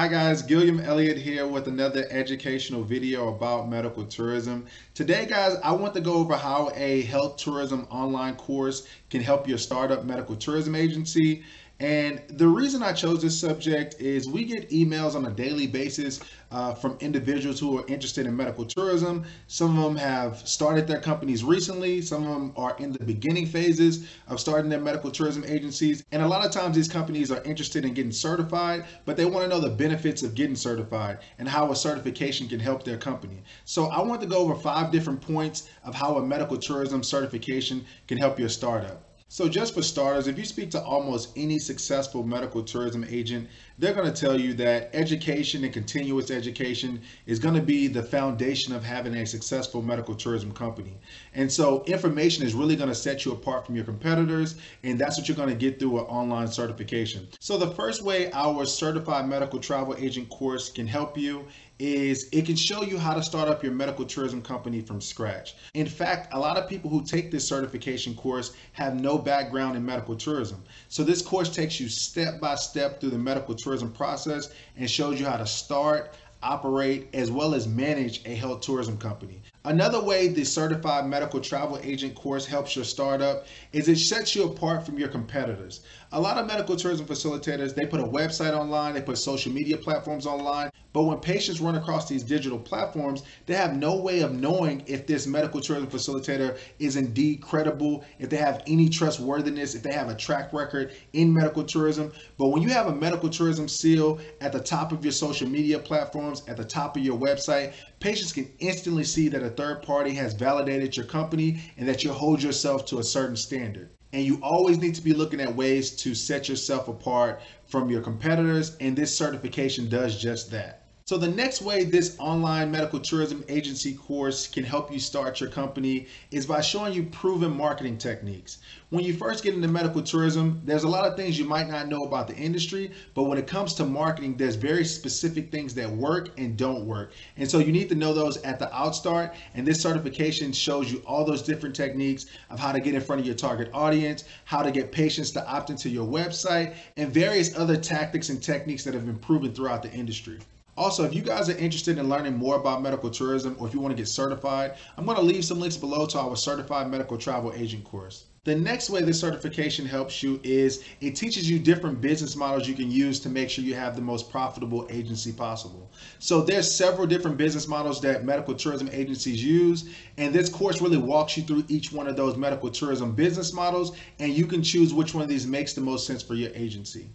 Hi guys, Gilliam Elliott here with another educational video about medical tourism. Today guys, I want to go over how a health tourism online course can help your startup medical tourism agency and the reason I chose this subject is we get emails on a daily basis uh, from individuals who are interested in medical tourism. Some of them have started their companies recently. Some of them are in the beginning phases of starting their medical tourism agencies. And a lot of times these companies are interested in getting certified, but they want to know the benefits of getting certified and how a certification can help their company. So I want to go over five different points of how a medical tourism certification can help your startup. So just for starters, if you speak to almost any successful medical tourism agent, they're going to tell you that education and continuous education is going to be the foundation of having a successful medical tourism company. And so information is really going to set you apart from your competitors, and that's what you're going to get through an online certification. So the first way our certified medical travel agent course can help you is it can show you how to start up your medical tourism company from scratch. In fact, a lot of people who take this certification course have no background in medical tourism. So this course takes you step by step through the medical tourism process and shows you how to start, operate, as well as manage a health tourism company. Another way the certified medical travel agent course helps your startup is it sets you apart from your competitors. A lot of medical tourism facilitators, they put a website online, they put social media platforms online, but when patients run across these digital platforms, they have no way of knowing if this medical tourism facilitator is indeed credible, if they have any trustworthiness, if they have a track record in medical tourism. But when you have a medical tourism seal at the top of your social media platforms, at the top of your website, patients can instantly see that a third party has validated your company and that you hold yourself to a certain standard. And you always need to be looking at ways to set yourself apart from your competitors, and this certification does just that. So the next way this online medical tourism agency course can help you start your company is by showing you proven marketing techniques. When you first get into medical tourism, there's a lot of things you might not know about the industry, but when it comes to marketing, there's very specific things that work and don't work. And so you need to know those at the outstart, and this certification shows you all those different techniques of how to get in front of your target audience, how to get patients to opt into your website, and various other tactics and techniques that have been proven throughout the industry. Also, if you guys are interested in learning more about medical tourism or if you want to get certified, I'm going to leave some links below to our certified medical travel agent course. The next way this certification helps you is it teaches you different business models you can use to make sure you have the most profitable agency possible. So there's several different business models that medical tourism agencies use and this course really walks you through each one of those medical tourism business models and you can choose which one of these makes the most sense for your agency.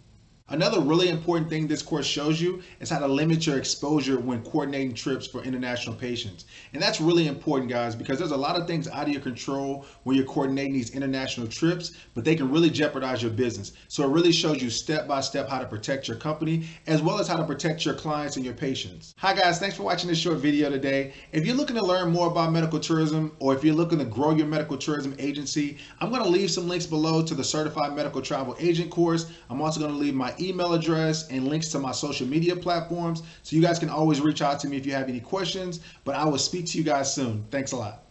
Another really important thing this course shows you is how to limit your exposure when coordinating trips for international patients. And that's really important, guys, because there's a lot of things out of your control when you're coordinating these international trips, but they can really jeopardize your business. So it really shows you step by step how to protect your company, as well as how to protect your clients and your patients. Hi, guys. Thanks for watching this short video today. If you're looking to learn more about medical tourism, or if you're looking to grow your medical tourism agency, I'm going to leave some links below to the Certified Medical Travel Agent course. I'm also going to leave my email address and links to my social media platforms. So you guys can always reach out to me if you have any questions, but I will speak to you guys soon. Thanks a lot.